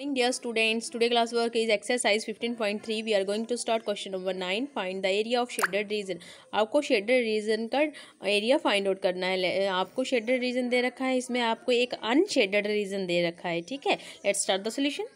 Morning dear students today class work is exercise 15.3 we are going to start question number nine find the area of shaded region आपको shaded region का area find out करना है। आपको shaded reason दे रखा है। इसमें आपको एक अनशेडेड रीजन दे रखा है। ठीक है? लेट स्टार्ट द सोल्यूशन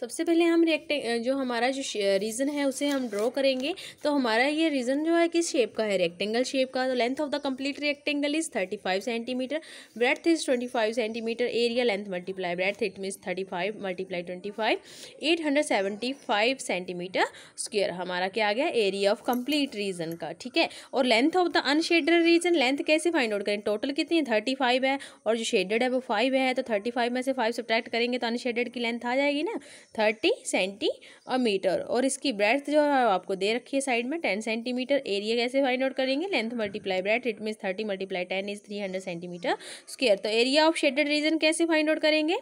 सबसे पहले हम रेक्टेंग जो हमारा जो रीज़न है, उसे हम ड्रॉ करेंगे। तो हमारा ये रीज़न जो है किस शेप का है? रेक्टेंगल शेप का। तो length of the complete rectangle is thirty five centimetre breadth is twenty five centimetre area length multiply breadth it means thirty five multiply twenty five eight hundred seventy five centimetre square हमारा क्या आ गया? Area of complete reason का। ठीक है? और length of the unshaded region length कैसे find out करें? Total कितनी है? थर्टी फाइव है। और जो शेडेड है, वो फाइव है। तो थर्टी फाइव में से फाइव सब्ट्रैक्ट करेंगे तो अनशेडेड की लेंथ आ जाएगी ना? थर्टी सेंटी सेंटीमीटर और इसकी ब्रेथ जो है आपको दे रखी है साइड में टेन सेंटीमीटर एरिया कैसे फाइंड आउट करेंगे? Length multiply breadth it mean thirty multiply ten is three hundred centimetre square तो एरिया ऑफ़ शेडेड रीजन कैसे फाइंड आउट करेंगे?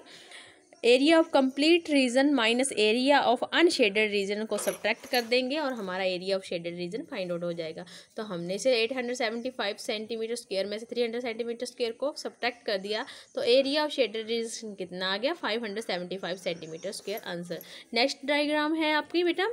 Area of complete region minus area of unshaded region को subtract कर देंगे और हमारा area of shaded region find out हो जाएगा। तो हमने से 875 सेंटीमीटर स्क्वेयर में से 300 सेंटीमीटर स्क्वेयर को सब्ट्रैक्ट कर दिया। तो एरिया ऑफ़ शेडेड रीजन कितना आ गया? 575 centimetre square answer next diagram है आपकी बेटा।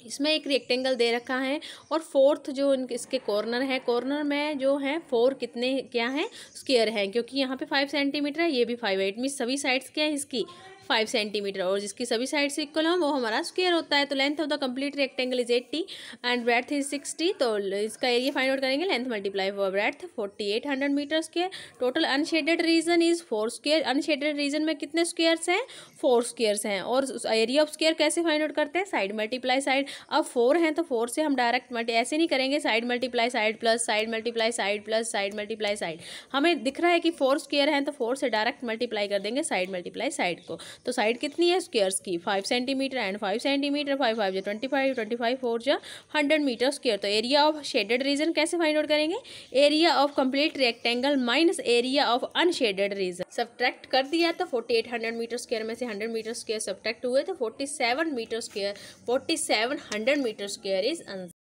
इसमें एक रेक्टेंगल दे रखा है और फोर्थ जो इनके, इसके कॉर्नर है कॉर्नर में जो है फोर कितने, क्या है स्केयर है, क्योंकि यहाँ पे फाइव सेंटीमीटर है, ये भी फाइव एट मीन सभी साइड्स क्या है इसकी? फाइव सेंटीमीटर और जिसकी सभी साइड से इक्वल हो, वो हमारा स्क्वेयर होता है। तो length of the complete rectangle is eighty and breadth is sixty तो इसका एरिया फाइंड आउट करेंगे। Length multiply for breadth forty eight hundred metre square total unshaded region is four square unshaded region में कितने squares हैं? Four squares हैं। और area of square कैसे find out करते हैं? साइड मल्टीप्लाई साइड अब फोर हैं तो फोर से हम डायरेक्ट मल्टी ऐसे नहीं करेंगे। Side multiply side plus side multiply side plus side multiply side हमें दिख रहा है कि फोर स्क्वेयर हैं तो फोर से डायरेक्ट मल्टीप्लाई कर देंगे। साइड मल्टीप्लाई साइड को। तो साइड कितनी है? स्क्वेयर्स की। Five centimetre and five centimetre five five जो twenty five twenty five four जो हंड्रेड मीटर स्क्वेयर तो एरिया ऑफ़ शेडेड रीजन कैसे फाइंड आउट करेंगे? Area of complete rectangle minus area of unshaded region subtract कर दिया तो forty eight hundred metre square में से हंड्रेड मीटर स्क्वेयर सब्ट्रैक्ट हुए तो forty seven metre square forty seven hundred metre square is answer